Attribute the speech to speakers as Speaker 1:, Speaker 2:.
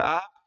Speaker 1: Ah,